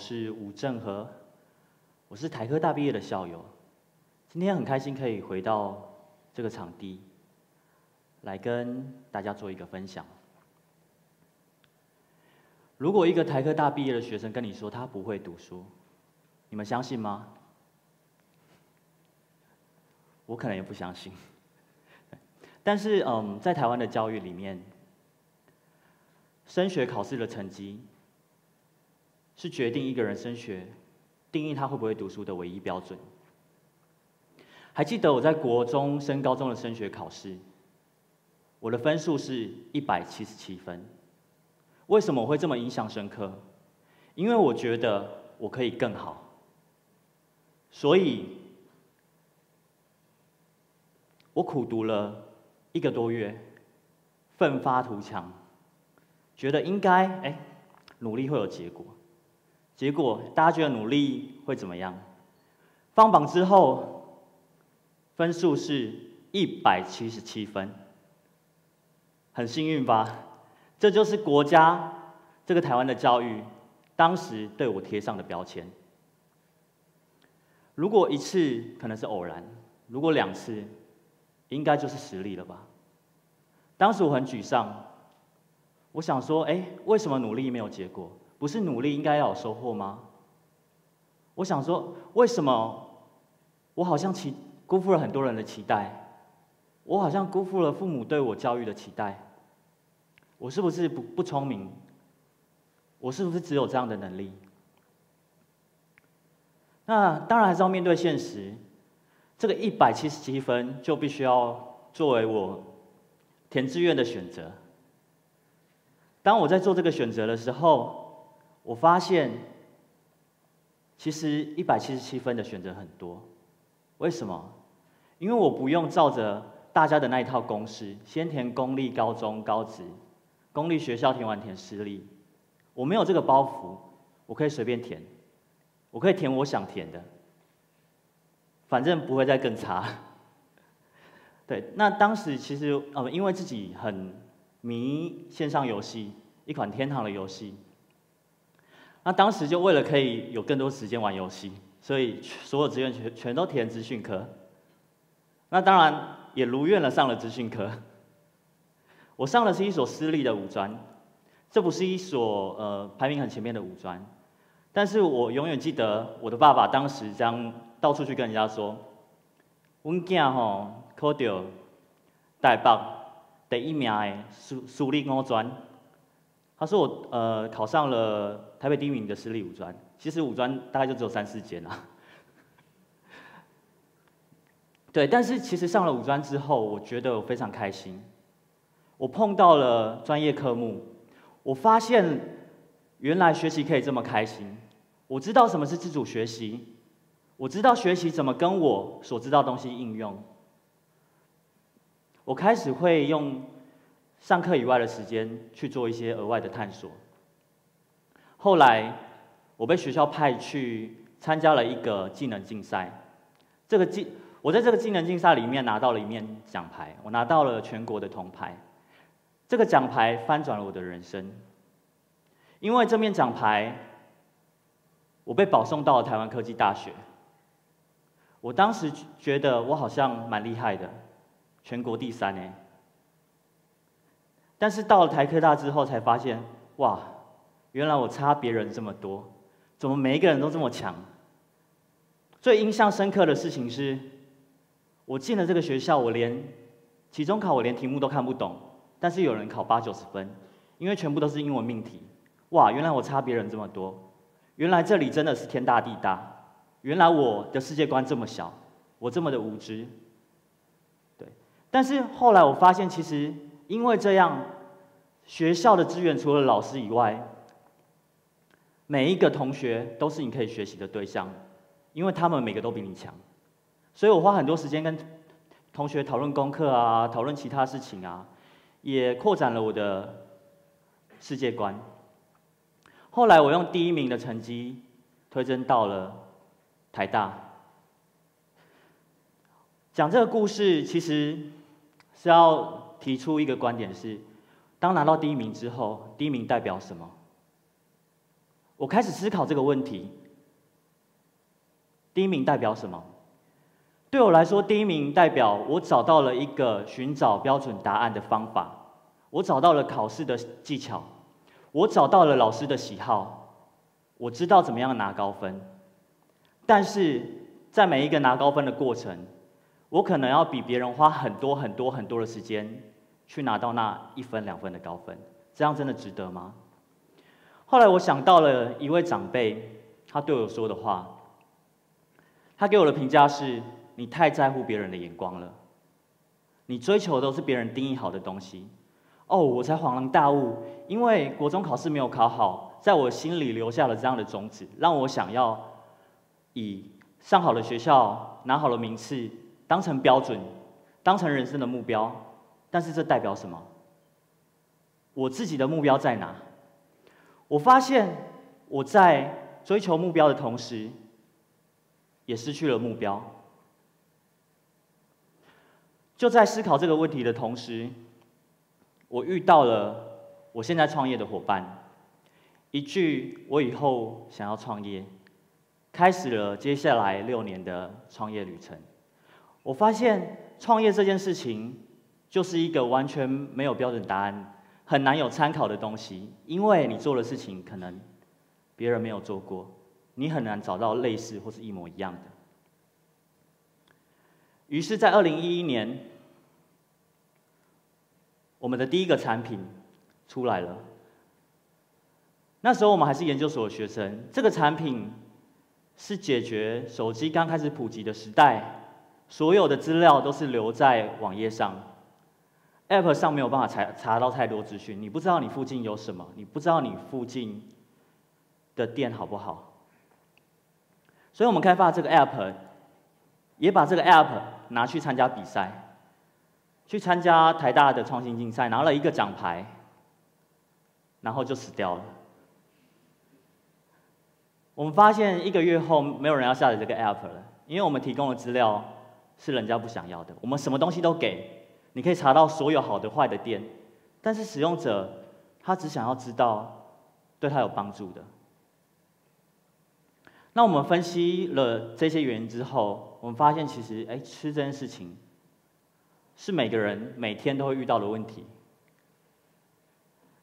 是吴正和，我是台科大毕业的校友，今天很开心可以回到这个场地，来跟大家做一个分享。如果一个台科大毕业的学生跟你说他不会读书，你们相信吗？我可能也不相信。但是，嗯，在台湾的教育里面，升学考试的成绩。是决定一个人升学、定义他会不会读书的唯一标准。还记得我在国中升高中的升学考试，我的分数是一百七十七分。为什么我会这么印象深刻？因为我觉得我可以更好，所以我苦读了一个多月，奋发图强，觉得应该哎努力会有结果。结果大家觉得努力会怎么样？放榜之后，分数是一百七十七分，很幸运吧？这就是国家这个台湾的教育当时对我贴上的标签。如果一次可能是偶然，如果两次，应该就是实力了吧？当时我很沮丧，我想说：哎，为什么努力没有结果？不是努力应该要有收获吗？我想说，为什么我好像期辜负了很多人的期待？我好像辜负了父母对我教育的期待。我是不是不不聪明？我是不是只有这样的能力？那当然还是要面对现实。这个一百七十七分就必须要作为我填志愿的选择。当我在做这个选择的时候。我发现，其实一百七十七分的选择很多，为什么？因为我不用照着大家的那一套公式，先填公立高中高职，公立学校填完填私立，我没有这个包袱，我可以随便填，我可以填我想填的，反正不会再更差。对，那当时其实呃，因为自己很迷线上游戏，一款天堂的游戏。那当时就为了可以有更多时间玩游戏，所以所有志愿全全都填资讯科。那当然也如愿了，上了资讯科。我上的是一所私立的五专，这不是一所呃排名很前面的五专，但是我永远记得我的爸爸当时这样到处去跟人家说：“阮囝吼考到台北第一名的私私立五专。”他说我呃考上了台北第一名的私立五专，其实五专大概就只有三四间啊。对，但是其实上了五专之后，我觉得我非常开心。我碰到了专业科目，我发现原来学习可以这么开心。我知道什么是自主学习，我知道学习怎么跟我所知道东西应用。我开始会用。上课以外的时间去做一些额外的探索。后来，我被学校派去参加了一个技能竞赛。这个技，我在这个技能竞赛里面拿到了一面奖牌，我拿到了全国的铜牌。这个奖牌翻转了我的人生，因为这面奖牌，我被保送到了台湾科技大学。我当时觉得我好像蛮厉害的，全国第三哎。但是到了台科大之后，才发现，哇，原来我差别人这么多，怎么每一个人都这么强？最印象深刻的事情是，我进了这个学校，我连期中考我连题目都看不懂，但是有人考八九十分，因为全部都是英文命题。哇，原来我差别人这么多，原来这里真的是天大地大，原来我的世界观这么小，我这么的无知。对，但是后来我发现，其实。因为这样，学校的资源除了老师以外，每一个同学都是你可以学习的对象，因为他们每个都比你强，所以我花很多时间跟同学讨论功课啊，讨论其他事情啊，也扩展了我的世界观。后来我用第一名的成绩推甄到了台大。讲这个故事其实是要。提出一个观点是：当拿到第一名之后，第一名代表什么？我开始思考这个问题。第一名代表什么？对我来说，第一名代表我找到了一个寻找标准答案的方法，我找到了考试的技巧，我找到了老师的喜好，我知道怎么样拿高分。但是在每一个拿高分的过程，我可能要比别人花很多很多很多的时间去拿到那一分两分的高分，这样真的值得吗？后来我想到了一位长辈，他对我说的话，他给我的评价是。你太在乎别人的眼光了，你追求的都是别人定义好的东西。哦，我才恍然大悟，因为国中考试没有考好，在我心里留下了这样的种子，让我想要以上好的学校、拿好的名次当成标准，当成人生的目标。但是这代表什么？我自己的目标在哪？我发现我在追求目标的同时，也失去了目标。就在思考这个问题的同时，我遇到了我现在创业的伙伴，一句“我以后想要创业”，开始了接下来六年的创业旅程。我发现创业这件事情就是一个完全没有标准答案、很难有参考的东西，因为你做的事情可能别人没有做过，你很难找到类似或是一模一样的。于是，在二零一一年，我们的第一个产品出来了。那时候我们还是研究所的学生，这个产品是解决手机刚开始普及的时代，所有的资料都是留在网页上，App 上没有办法查查到太多资讯，你不知道你附近有什么，你不知道你附近的店好不好，所以我们开发这个 App，也把这个 App。拿去参加比赛，去参加台大的创新竞赛，拿了一个奖牌，然后就死掉了。我们发现一个月后，没有人要下载这个 app 了，因为我们提供的资料是人家不想要的。我们什么东西都给，你可以查到所有好的、坏的店，但是使用者他只想要知道对他有帮助的。那我们分析了这些原因之后，我们发现其实，哎，吃这件事情是每个人每天都会遇到的问题。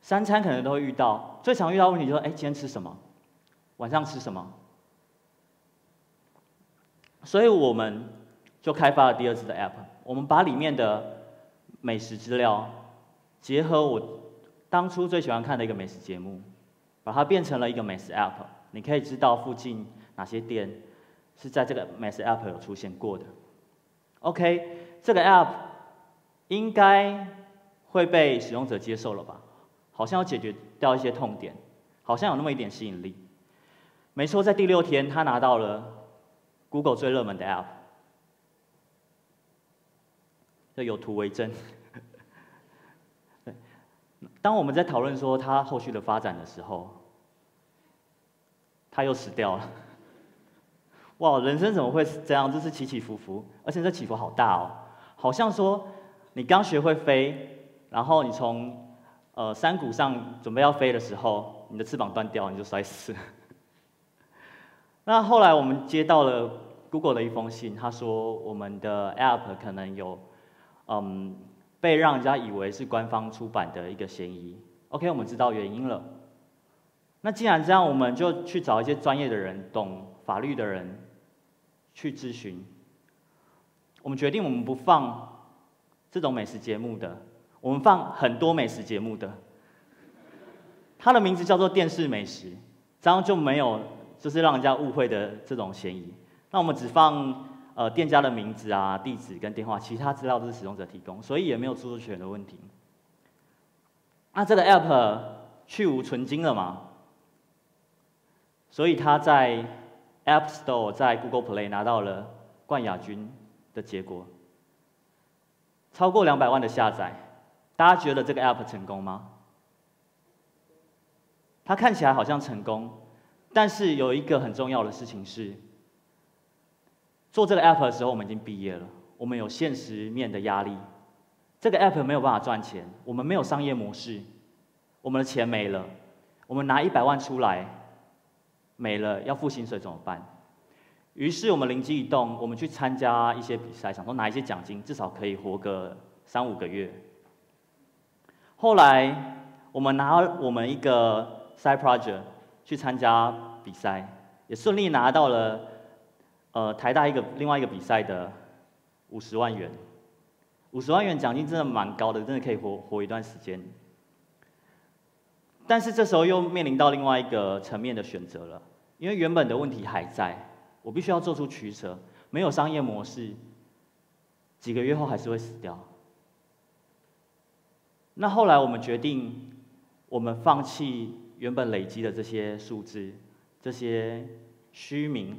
三餐可能都会遇到，最常遇到问题就是，哎，今天吃什么？晚上吃什么？所以我们就开发了第二次的 App，我们把里面的美食资料结合我当初最喜欢看的一个美食节目，把它变成了一个美食 App。你可以知道附近哪些店是在这个美食 App 有出现过的。OK，这个 App 应该会被使用者接受了吧？好像要解决掉一些痛点，好像有那么一点吸引力。没错，在第六天，他拿到了 Google 最热门的 App。这有图为证。当我们在讨论说它后续的发展的时候。他又死掉了，哇！人生怎么会这样？就是起起伏伏，而且这起伏好大哦，好像说你刚学会飞，然后你从呃山谷上准备要飞的时候，你的翅膀断掉，你就摔死。那后来我们接到了 Google 的一封信，他说我们的 App 可能有嗯被让人家以为是官方出版的一个嫌疑。OK，我们知道原因了。那既然这样，我们就去找一些专业的人、懂法律的人去咨询。我们决定，我们不放这种美食节目的，我们放很多美食节目的。它的名字叫做电视美食，这样就没有就是让人家误会的这种嫌疑。那我们只放呃店家的名字啊、地址跟电话，其他资料都是使用者提供，所以也没有著作权的问题。那这个 app 去无存金了吗？所以他在 App Store、在 Google Play 拿到了冠亚军的结果，超过两百万的下载。大家觉得这个 App 成功吗？它看起来好像成功，但是有一个很重要的事情是，做这个 App 的时候我们已经毕业了，我们有现实面的压力。这个 App 没有办法赚钱，我们没有商业模式，我们的钱没了，我们拿一百万出来。没了，要付薪水怎么办？于是我们灵机一动，我们去参加一些比赛，想说拿一些奖金，至少可以活个三五个月。后来我们拿我们一个 side project 去参加比赛，也顺利拿到了呃台大一个另外一个比赛的五十万元。五十万元奖金真的蛮高的，真的可以活活一段时间。但是这时候又面临到另外一个层面的选择了，因为原本的问题还在。我必须要做出取舍，没有商业模式，几个月后还是会死掉。那后来我们决定，我们放弃原本累积的这些数字，这些虚名，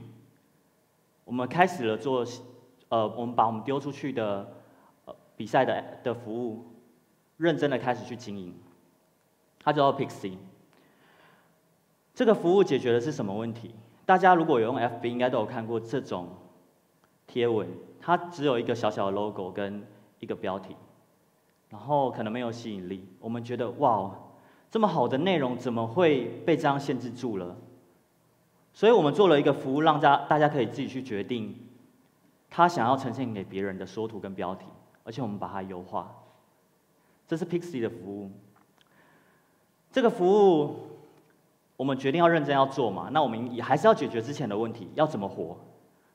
我们开始了做，呃，我们把我们丢出去的，呃，比赛的的服务，认真的开始去经营。它叫做 Pixie。这个服务解决的是什么问题？大家如果有用 FB，应该都有看过这种贴文，它只有一个小小的 logo 跟一个标题，然后可能没有吸引力。我们觉得哇哦，这么好的内容怎么会被这样限制住了？所以我们做了一个服务，让大大家可以自己去决定他想要呈现给别人的缩图跟标题，而且我们把它优化。这是 Pixie 的服务，这个服务。我们决定要认真要做嘛，那我们也还是要解决之前的问题，要怎么活？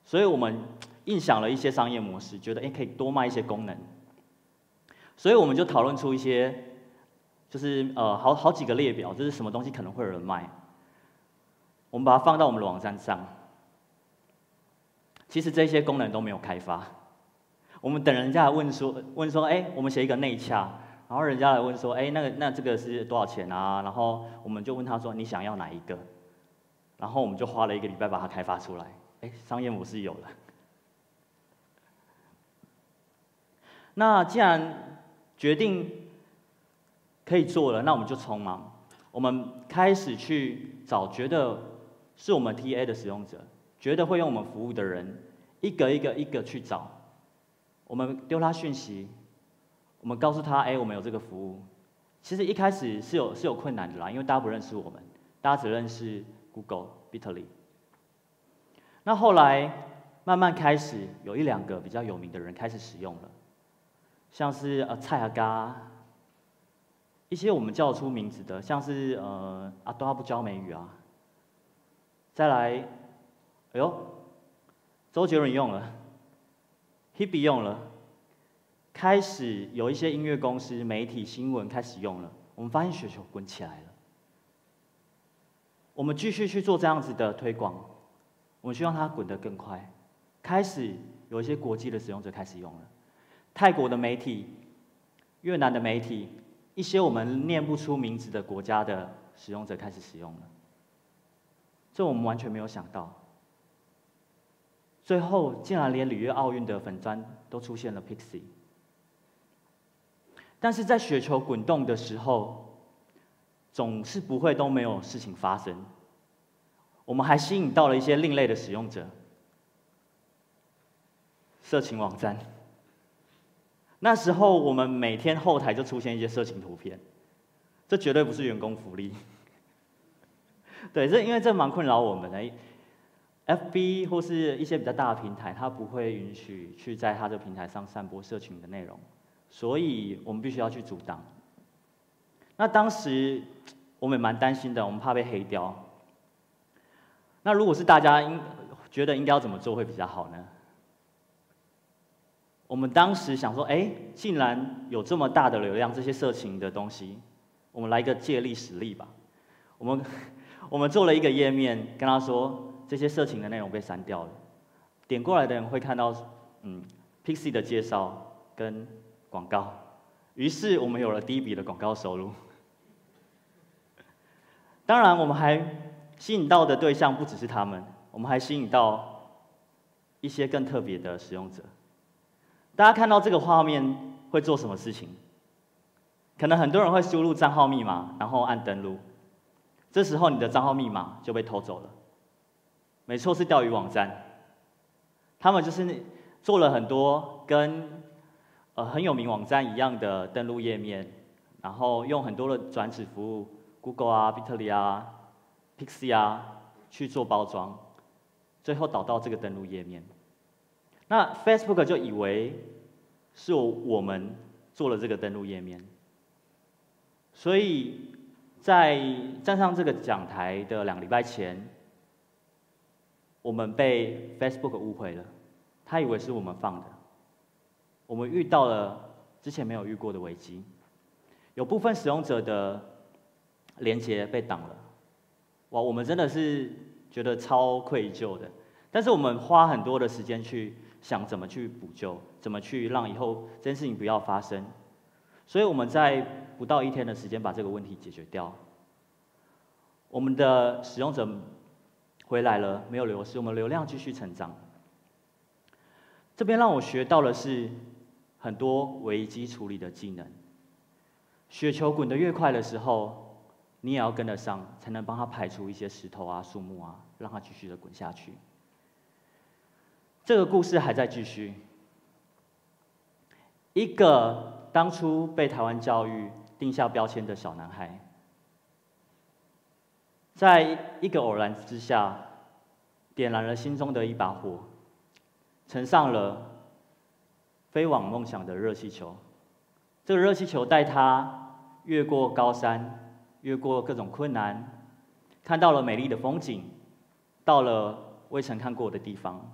所以我们印想了一些商业模式，觉得哎可以多卖一些功能，所以我们就讨论出一些，就是呃好好几个列表，就是什么东西可能会有人卖，我们把它放到我们的网站上。其实这些功能都没有开发，我们等人家来问说问说哎，我们写一个内洽。然后人家来问说：“哎，那个那这个是多少钱啊？”然后我们就问他说：“你想要哪一个？”然后我们就花了一个礼拜把它开发出来。哎，商业模式有了。那既然决定可以做了，那我们就匆忙。我们开始去找觉得是我们 TA 的使用者，觉得会用我们服务的人，一个一个一个去找。我们丢他讯息。我们告诉他：“哎，我们有这个服务。”其实一开始是有是有困难的啦，因为大家不认识我们，大家只认识 Google、Bitly。那后来慢慢开始有一两个比较有名的人开始使用了，像是呃蔡阿嘎，一些我们叫得出名字的，像是呃阿多阿不教美语啊。再来，哎呦，周杰伦用了，Hebe 用了。开始有一些音乐公司、媒体、新闻开始用了，我们发现雪球滚起来了。我们继续去做这样子的推广，我们希望它滚得更快。开始有一些国际的使用者开始用了，泰国的媒体、越南的媒体，一些我们念不出名字的国家的使用者开始使用了。这我们完全没有想到。最后竟然连里约奥运的粉砖都出现了 Pixie。但是在雪球滚动的时候，总是不会都没有事情发生。我们还吸引到了一些另类的使用者，色情网站。那时候我们每天后台就出现一些色情图片，这绝对不是员工福利。对，这因为这蛮困扰我们的。FB 或是一些比较大的平台，它不会允许去在它这个平台上散播色情的内容。所以我们必须要去阻挡。那当时我们也蛮担心的，我们怕被黑掉。那如果是大家应觉得应该要怎么做会比较好呢？我们当时想说，哎，竟然有这么大的流量，这些色情的东西，我们来一个借力使力吧。我们我们做了一个页面，跟他说这些色情的内容被删掉了。点过来的人会看到，嗯，Pixie 的介绍跟。广告，于是我们有了第一笔的广告收入。当然，我们还吸引到的对象不只是他们，我们还吸引到一些更特别的使用者。大家看到这个画面会做什么事情？可能很多人会输入账号密码，然后按登录。这时候你的账号密码就被偷走了。没错，是钓鱼网站。他们就是做了很多跟呃，很有名网站一样的登录页面，然后用很多的转址服务，Google 啊、Bitly 啊、Pixie 啊，去做包装，最后导到这个登录页面。那 Facebook 就以为是我们做了这个登录页面，所以在站上这个讲台的两个礼拜前，我们被 Facebook 误会了，他以为是我们放的，我们遇到了之前没有遇过的危机，有部分使用者的连接被挡了，哇，我们真的是觉得超愧疚的，但是我们花很多的时间去。想怎么去补救，怎么去让以后这件事情不要发生，所以我们在不到一天的时间把这个问题解决掉。我们的使用者回来了，没有流失，我们流量继续成长。这边让我学到的是很多危机处理的技能。雪球滚得越快的时候，你也要跟得上，才能帮他排除一些石头啊、树木啊，让它继续的滚下去。这个故事还在继续。一个当初被台湾教育定下标签的小男孩，在一个偶然之下，点燃了心中的一把火，乘上了飞往梦想的热气球。这个热气球带他越过高山，越过各种困难，看到了美丽的风景，到了未曾看过的地方。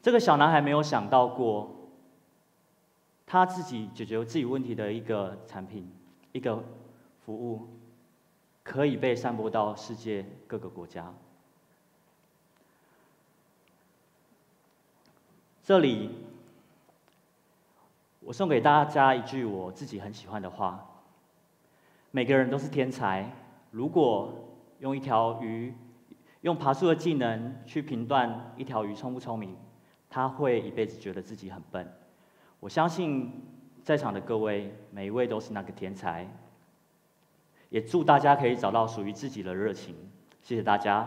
这个小男孩没有想到过，他自己解决自己问题的一个产品、一个服务，可以被散播到世界各个国家。这里，我送给大家一句我自己很喜欢的话：每个人都是天才。如果用一条鱼，用爬树的技能去评断一条鱼聪不聪明？他会一辈子觉得自己很笨。我相信在场的各位，每一位都是那个天才。也祝大家可以找到属于自己的热情。谢谢大家。